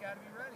got to be ready.